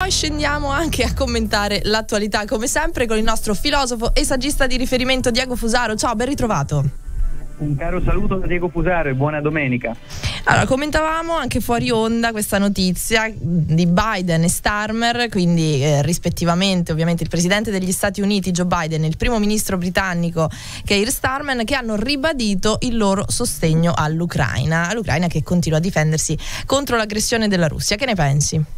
Poi scendiamo anche a commentare l'attualità, come sempre, con il nostro filosofo e saggista di riferimento Diego Fusaro. Ciao, ben ritrovato. Un caro saluto da Diego Fusaro e buona domenica. Allora, commentavamo anche fuori onda questa notizia di Biden e Starmer, quindi eh, rispettivamente ovviamente il presidente degli Stati Uniti Joe Biden e il primo ministro britannico Keir Starmer che hanno ribadito il loro sostegno all'Ucraina, all'Ucraina che continua a difendersi contro l'aggressione della Russia. Che ne pensi?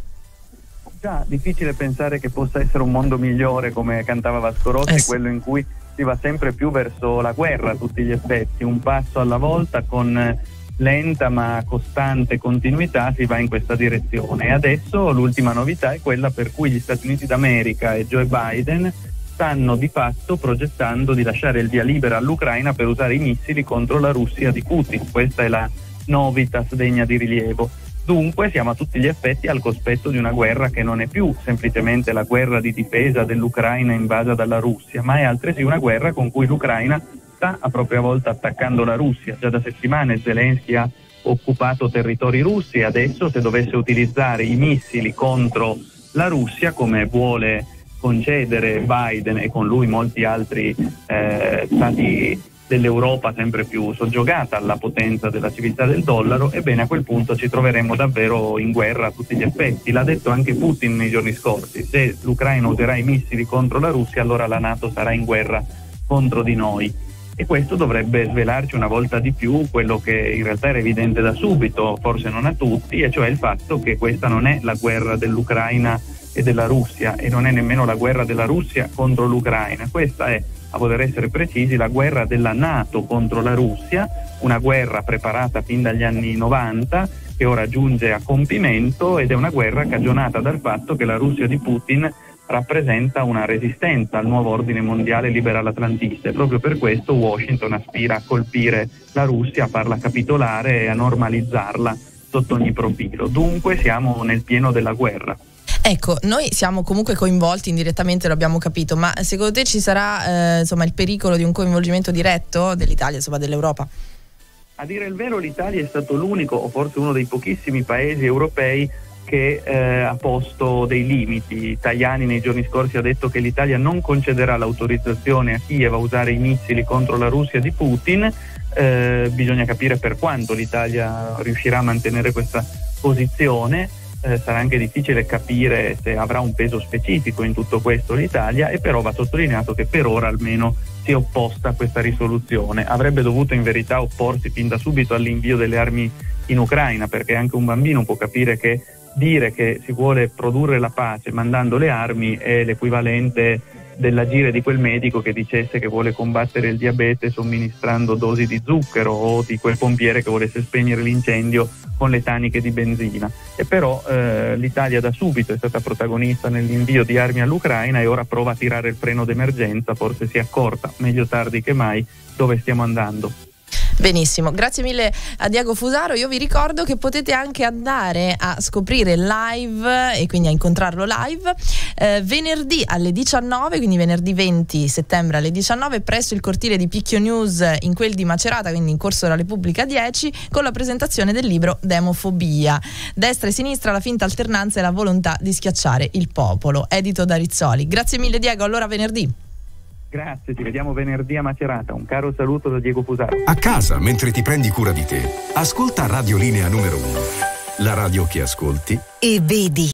Già difficile pensare che possa essere un mondo migliore come cantava Vasco Rossi, eh quello in cui si va sempre più verso la guerra a tutti gli effetti, un passo alla volta con lenta ma costante continuità si va in questa direzione e adesso l'ultima novità è quella per cui gli Stati Uniti d'America e Joe Biden stanno di fatto progettando di lasciare il via libera all'Ucraina per usare i missili contro la Russia di Putin. Questa è la novitas degna di rilievo. Dunque siamo a tutti gli effetti al cospetto di una guerra che non è più semplicemente la guerra di difesa dell'Ucraina invasa dalla Russia, ma è altresì una guerra con cui l'Ucraina sta a propria volta attaccando la Russia. Già da settimane Zelensky ha occupato territori russi e adesso se dovesse utilizzare i missili contro la Russia come vuole concedere Biden e con lui molti altri eh, stati dell'Europa sempre più soggiogata alla potenza della civiltà del dollaro, ebbene a quel punto ci troveremo davvero in guerra a tutti gli effetti. L'ha detto anche Putin nei giorni scorsi, se l'Ucraina userà i missili contro la Russia allora la Nato sarà in guerra contro di noi. E questo dovrebbe svelarci una volta di più quello che in realtà era evidente da subito, forse non a tutti, e cioè il fatto che questa non è la guerra dell'Ucraina e della Russia e non è nemmeno la guerra della Russia contro l'Ucraina, questa è a voler essere precisi, la guerra della Nato contro la Russia, una guerra preparata fin dagli anni 90 che ora giunge a compimento ed è una guerra cagionata dal fatto che la Russia di Putin rappresenta una resistenza al nuovo ordine mondiale liberal atlantista e proprio per questo Washington aspira a colpire la Russia, a farla capitolare e a normalizzarla sotto ogni profilo. Dunque siamo nel pieno della guerra. Ecco, noi siamo comunque coinvolti indirettamente, lo abbiamo capito, ma secondo te ci sarà eh, insomma, il pericolo di un coinvolgimento diretto dell'Italia, insomma, dell'Europa? A dire il vero l'Italia è stato l'unico o forse uno dei pochissimi paesi europei che eh, ha posto dei limiti. Tajani nei giorni scorsi ha detto che l'Italia non concederà l'autorizzazione a Kiev a usare i missili contro la Russia di Putin. Eh, bisogna capire per quanto l'Italia riuscirà a mantenere questa posizione eh, sarà anche difficile capire se avrà un peso specifico in tutto questo l'Italia e però va sottolineato che per ora almeno si è opposta a questa risoluzione. Avrebbe dovuto in verità opporsi fin da subito all'invio delle armi in Ucraina perché anche un bambino può capire che dire che si vuole produrre la pace mandando le armi è l'equivalente dell'agire di quel medico che dicesse che vuole combattere il diabete somministrando dosi di zucchero o di quel pompiere che volesse spegnere l'incendio con le taniche di benzina. E però eh, l'Italia da subito è stata protagonista nell'invio di armi all'Ucraina e ora prova a tirare il freno d'emergenza, forse si è accorta, meglio tardi che mai, dove stiamo andando. Benissimo, grazie mille a Diego Fusaro. Io vi ricordo che potete anche andare a scoprire live e quindi a incontrarlo live eh, venerdì alle 19, quindi venerdì 20 settembre alle 19 presso il cortile di Picchio News in quel di Macerata, quindi in corso della Repubblica 10, con la presentazione del libro Demofobia. Destra e sinistra, la finta alternanza e la volontà di schiacciare il popolo, edito da Rizzoli. Grazie mille Diego, allora venerdì. Grazie, ci vediamo venerdì a Macerata. Un caro saluto da Diego Fusaro. A casa, mentre ti prendi cura di te, ascolta Radio Linea numero 1. La radio che ascolti e vedi.